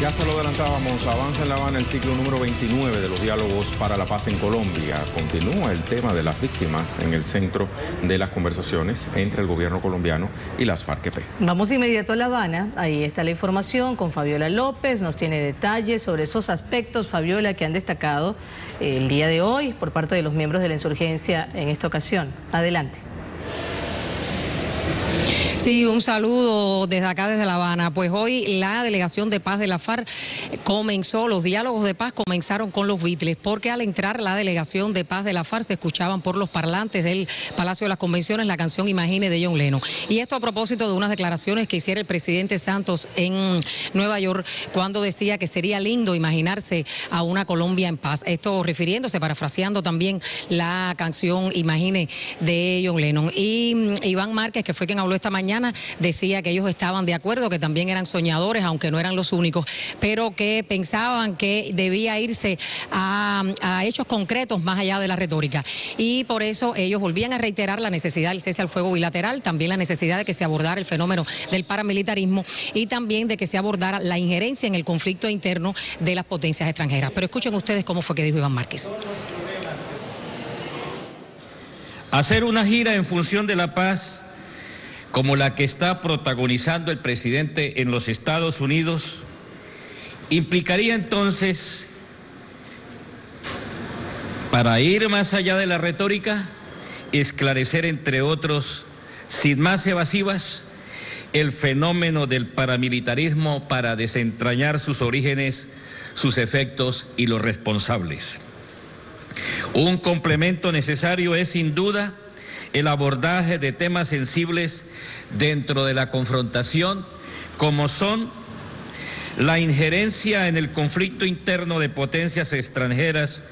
Ya se lo adelantábamos, avanza en La Habana el ciclo número 29 de los diálogos para la paz en Colombia. Continúa el tema de las víctimas en el centro de las conversaciones entre el gobierno colombiano y las FARC-EP. Vamos inmediato a La Habana, ahí está la información con Fabiola López, nos tiene detalles sobre esos aspectos, Fabiola, que han destacado el día de hoy por parte de los miembros de la insurgencia en esta ocasión. Adelante. Sí, un saludo desde acá, desde La Habana. Pues hoy la delegación de paz de la FARC comenzó, los diálogos de paz comenzaron con los Beatles, porque al entrar la delegación de paz de la FARC se escuchaban por los parlantes del Palacio de las Convenciones la canción Imagine de John Lennon. Y esto a propósito de unas declaraciones que hiciera el presidente Santos en Nueva York cuando decía que sería lindo imaginarse a una Colombia en paz. Esto refiriéndose, parafraseando también la canción Imagine de John Lennon. Y mm, Iván Márquez, que fue quien habló esta mañana, decía que ellos estaban de acuerdo, que también eran soñadores, aunque no eran los únicos, pero que pensaban que debía irse a, hechos concretos más allá de la retórica. Y por eso ellos volvían a reiterar la necesidad del cese al fuego bilateral, también la necesidad de que se abordara el fenómeno del paramilitarismo y también de que se abordara la injerencia en el conflicto interno de las potencias extranjeras. Pero escuchen ustedes cómo fue que dijo Iván Márquez. Hacer una gira en función de la paz como la que está protagonizando el presidente en los Estados Unidos, implicaría entonces, para ir más allá de la retórica, esclarecer, entre otros, sin más evasivas, el fenómeno del paramilitarismo para desentrañar sus orígenes, sus efectos y los responsables. Un complemento necesario es, sin duda, el abordaje de temas sensibles dentro de la confrontación, como son la injerencia en el conflicto interno de potencias extranjeras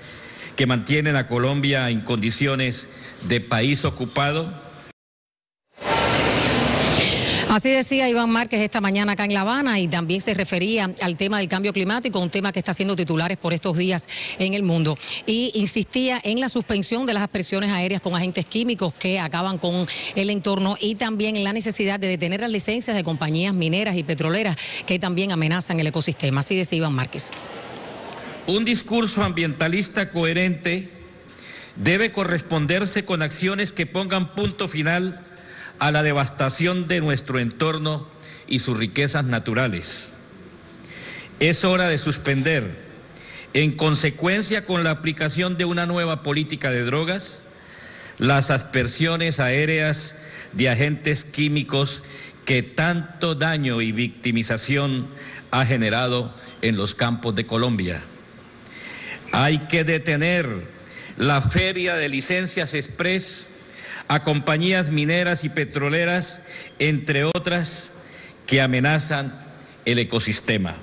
que mantienen a Colombia en condiciones de país ocupado, Así decía Iván Márquez esta mañana acá en La Habana y también se refería al tema del cambio climático, un tema que está siendo titulares por estos días en el mundo. Y insistía en la suspensión de las expresiones aéreas con agentes químicos que acaban con el entorno y también en la necesidad de detener las licencias de compañías mineras y petroleras que también amenazan el ecosistema. Así decía Iván Márquez. Un discurso ambientalista coherente debe corresponderse con acciones que pongan punto final a la devastación de nuestro entorno y sus riquezas naturales. Es hora de suspender, en consecuencia con la aplicación de una nueva política de drogas, las aspersiones aéreas de agentes químicos que tanto daño y victimización ha generado en los campos de Colombia. Hay que detener la feria de licencias express a compañías mineras y petroleras, entre otras, que amenazan el ecosistema.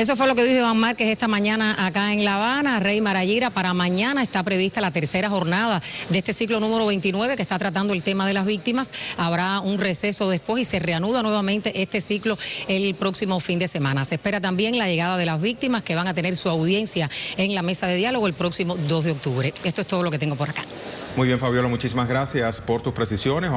Eso fue lo que dijo Iván Márquez esta mañana acá en La Habana. Rey Marayira, para mañana está prevista la tercera jornada de este ciclo número 29 que está tratando el tema de las víctimas. Habrá un receso después y se reanuda nuevamente este ciclo el próximo fin de semana. Se espera también la llegada de las víctimas que van a tener su audiencia en la mesa de diálogo el próximo 2 de octubre. Esto es todo lo que tengo por acá. Muy bien, Fabiola, muchísimas gracias por tus precisiones.